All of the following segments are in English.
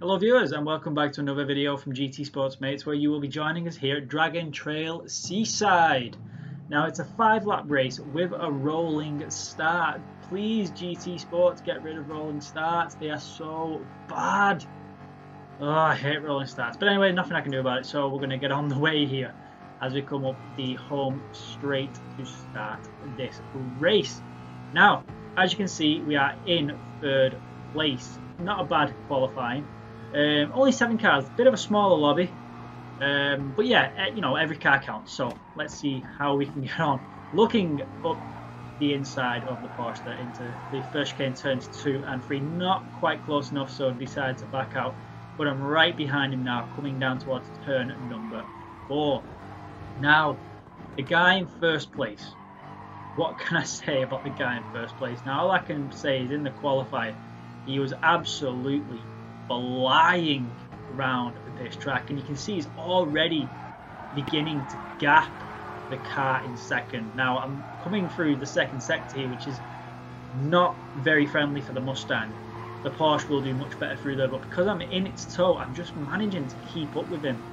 Hello viewers and welcome back to another video from GT Sports Mates where you will be joining us here at Dragon Trail Seaside. Now it's a five lap race with a rolling start. Please GT Sports get rid of rolling starts, they are so bad. Oh, I hate rolling starts. But anyway, nothing I can do about it so we're going to get on the way here as we come up the home straight to start this race. Now, as you can see, we are in third place. Not a bad qualifying. Um, only seven cars, bit of a smaller lobby. Um, but yeah, eh, you know, every car counts. So let's see how we can get on. Looking up the inside of the Porsche there into the first chicane turns two and three. Not quite close enough, so decided to back out. But I'm right behind him now, coming down towards turn number four. Now, the guy in first place. What can I say about the guy in first place? Now, all I can say is in the qualifier, he was absolutely flying around this track and you can see he's already beginning to gap the car in second. Now I'm coming through the second sector here which is not very friendly for the Mustang. The Porsche will do much better through there but because I'm in its tow I'm just managing to keep up with him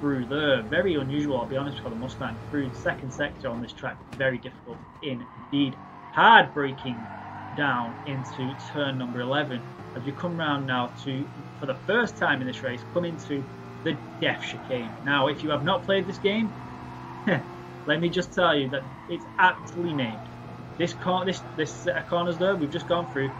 through there. Very unusual I'll be honest for the Mustang through the second sector on this track. Very difficult indeed. Hard braking down into turn number 11 as we come round now to, for the first time in this race, come into the Death Chicane. Now, if you have not played this game, let me just tell you that it's aptly named. This, cor this, this set of corners though, we've just gone through,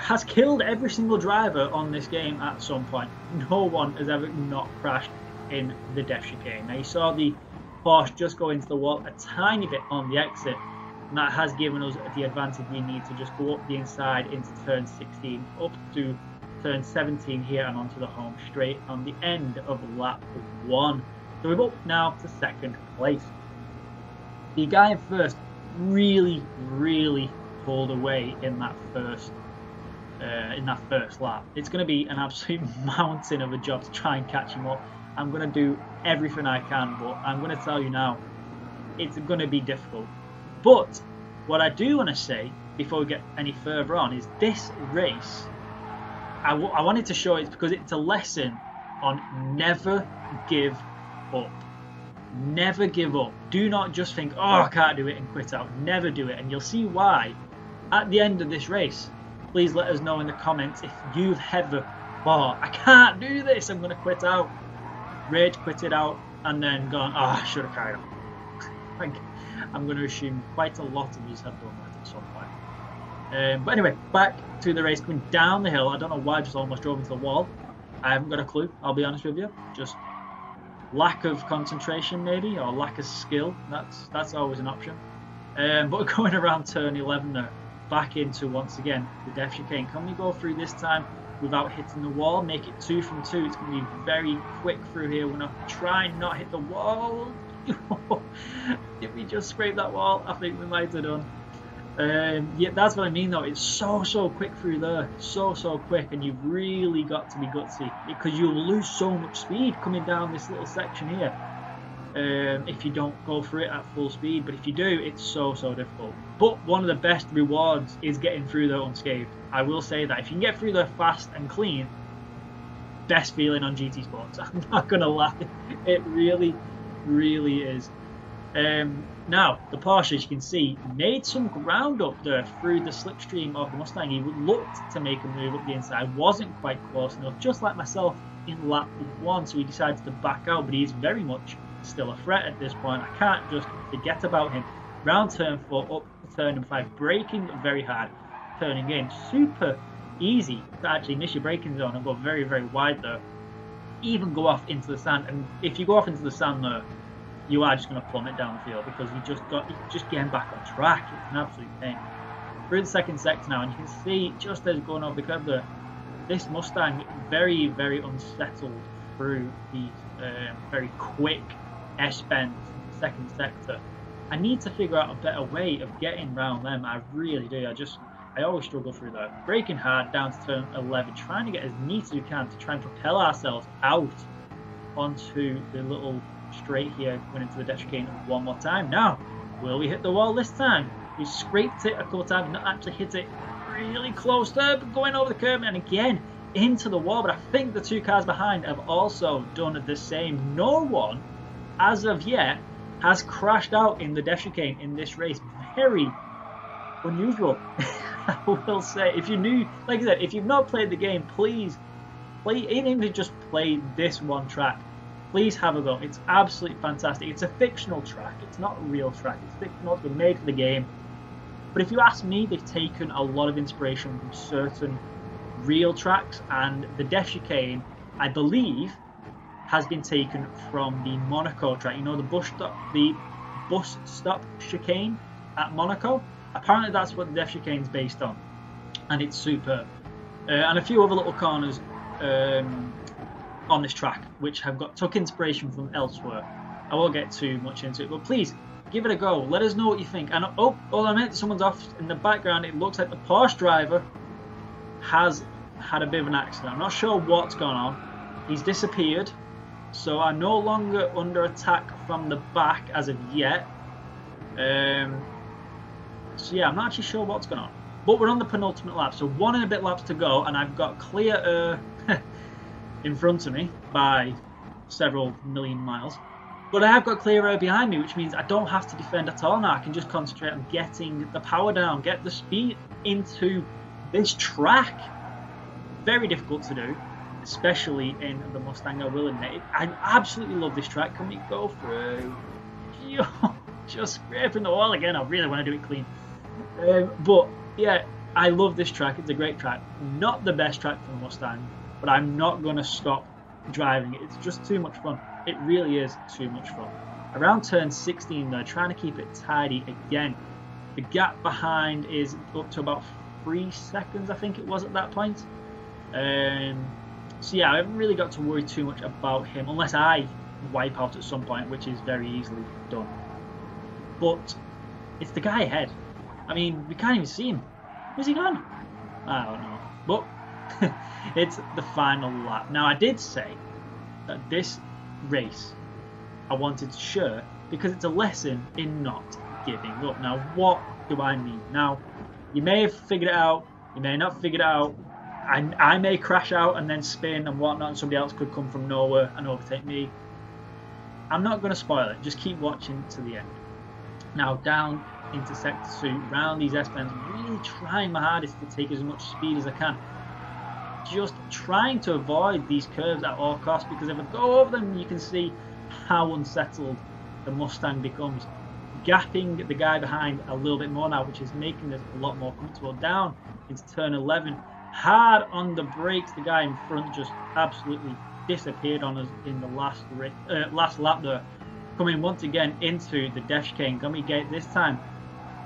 has killed every single driver on this game at some point. No one has ever not crashed in the Death Chicane. Now, you saw the Porsche just go into the wall a tiny bit on the exit, and that has given us the advantage we need to just go up the inside into turn 16 up to turn 17 here and onto the home straight on the end of lap one. So we're up now to second place. The guy in first really really pulled away in that first uh, in that first lap. It's going to be an absolute mountain of a job to try and catch him up. I'm going to do everything i can but i'm going to tell you now it's going to be difficult. But what I do want to say before we get any further on is this race, I, wanted to show it because it's a lesson on never give up. Never give up. Do not just think, oh, I can't do it and quit out. Never do it. And you'll see why at the end of this race. Please let us know in the comments if you've ever thought, I can't do this, I'm going to quit out. Rage quit it out and then gone, oh, I should have carried on. I'm going to assume quite a lot of these have done that at some point. Um, but anyway, back to the race coming down the hill. I don't know why I just almost drove into the wall. I haven't got a clue, I'll be honest with you. Just lack of concentration maybe, or lack of skill. That's that's always an option. Um, but going around turn 11 there, back into once again the Death Chicane. Can we go through this time without hitting the wall? Make it two from two. It's going to be very quick through here. We're going to try and not hit the wall. if we just scrape that wall, I think we might have done. Um, yeah, that's what I mean though. It's so so quick through there, so so quick, and you've really got to be gutsy because you'll lose so much speed coming down this little section here. Um, if you don't go for it at full speed, but if you do, it's so so difficult. But one of the best rewards is getting through there unscathed. I will say that if you can get through there fast and clean, best feeling on GT Sports. I'm not gonna lie, it really really is. Um, now, the Porsche, as you can see, made some ground up there through the slipstream of the Mustang. He looked to make a move up the inside, wasn't quite close enough, just like myself in lap one, so he decided to back out, but he's very much still a threat at this point. I can't just forget about him. Round turn four, up turn number five, braking very hard, turning in. Super easy to actually miss your braking zone and go very, very wide there even go off into the sand. And if you go off into the sand there, you are just going to plummet down the field because you just got just getting back on track. It's an absolute pain. We're in the second sector now, and you can see just as going over the curb there, this Mustang very very unsettled through these um, very quick S bends second sector. I need to figure out a better way of getting around them. I really do. I just I always struggle through that. Braking hard down to turn 11, trying to get as neat as we can to try and propel ourselves out onto the little straight here, going into the Death Chicane one more time. Now, will we hit the wall this time? We scraped it a couple times, not actually hit it really close there, but going over the curb, and again, into the wall, but I think the two cars behind have also done the same. No one, as of yet, has crashed out in the death in this race. Very unusual, I will say. If you knew, like I said, if you've not played the game, please play, even if you just play this one track, please have a go. It's absolutely fantastic. It's a fictional track. It's not a real track. It's fictional. It's been made for the game. But if you ask me, they've taken a lot of inspiration from certain real tracks, and the Death Chicane, I believe, has been taken from the Monaco track. You know, the bus stop, the bus stop chicane at Monaco. Apparently, that's what the Death Chicane is based on, and it's superb. Uh, and a few other little corners um, on this track, which have got took inspiration from elsewhere. I won't get too much into it, but please give it a go. Let us know what you think. And oh, hold I meant someone's off in the background. It looks like the Porsche driver has had a bit of an accident. I'm not sure what's gone on. He's disappeared, so I'm no longer under attack from the back as of yet. Um, so yeah, I'm not actually sure what's going on. But we're on the penultimate lap, so one and a bit laps to go, and I've got clear air in front of me by several million miles. But I have got clear air behind me, which means I don't have to defend at all now. I can just concentrate on getting the power down, get the speed into this track. Very difficult to do, especially in the Mustang, I will admit. I absolutely love this track. Can we go through? Just scraping the wall again. I really want to do it clean. Um, but yeah, I love this track. It's a great track. Not the best track for the Mustang, but I'm not going to stop driving it. It's just too much fun. It really is too much fun. Around turn 16 though, trying to keep it tidy again. The gap behind is up to about three seconds, I think it was at that point. Um, so yeah, I haven't really got to worry too much about him, unless I wipe out at some point, which is very easily done. But it's the guy ahead. I mean, we can't even see him. Where's he gone? I don't know. But it's the final lap. Now, I did say that this race I wanted to share because it's a lesson in not giving up. Now, what do I mean? Now, you may have figured it out, you may not figured it out. I, I may crash out and then spin and whatnot, and somebody else could come from nowhere and overtake me. I'm not going to spoil it, just keep watching to the end. Now, down into sector 2, round these S-bends, really trying my hardest to take as much speed as I can. Just trying to avoid these curves at all costs because if I go over them, you can see how unsettled the Mustang becomes gapping the guy behind a little bit more now, which is making this a lot more comfortable. Down into turn 11, hard on the brakes. The guy in front just absolutely disappeared on us in the last uh, last lap there. Coming once again into the Death Chicane. Can we get this time?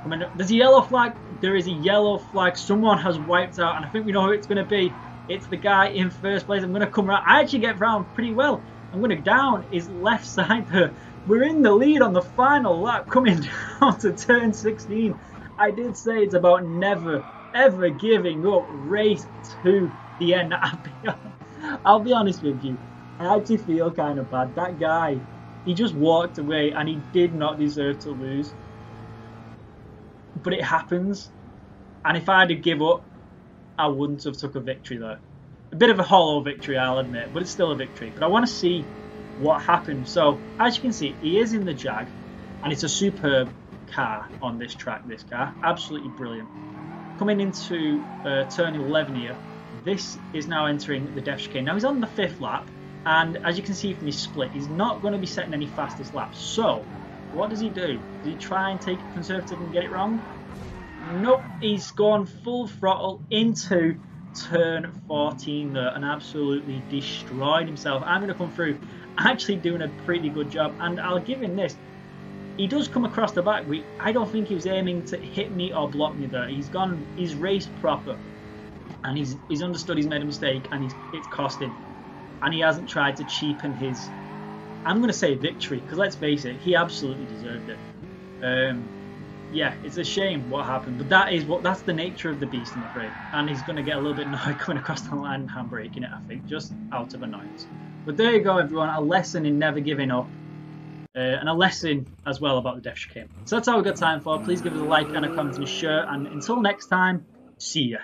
I mean, there's a yellow flag. There is a yellow flag. Someone has wiped out, and I think we know who it's going to be. It's the guy in first place. I'm going to come around. I actually get around pretty well. I'm going to down his left side there. We're in the lead on the final lap coming down to turn 16. I did say it's about never, ever giving up. Race to the end. I'll be, I'll be honest with you. I actually feel kind of bad. That guy, he just walked away and he did not deserve to lose. But it happens. And if I had to give up, I wouldn't have took a victory though. A bit of a hollow victory, I'll admit, but it's still a victory. But I want to see what happened. So as you can see, he is in the Jag, and it's a superb car on this track. This car, absolutely brilliant. Coming into uh, turn 11 here, this is now entering the Death Chicane. Now he's on the fifth lap, and as you can see from his split, he's not going to be setting any fastest laps. So what does he do? Does he try and take it conservative and get it wrong? Nope, he's gone full throttle into turn 14 there and absolutely destroyed himself. I'm going to come through actually doing a pretty good job. And I'll give him this. He does come across the back. I don't think he was aiming to hit me or block me there. He's gone, he's raced proper. And he's, he's understood he's made a mistake and he's, it's cost him. And he hasn't tried to cheapen his, I'm going to say victory, because let's face it, he absolutely deserved it. Um, yeah, it's a shame what happened, but that is what that's the nature of the beast, I'm afraid. And he's going to get a little bit annoyed coming across the line and handbraking it, I think, just out of annoyance. But there you go, everyone. A lesson in never giving up. Uh, and a lesson as well about the Death Chicane. So that's all we've got time for. Please give us a like and a comment and a share. And until next time, see ya.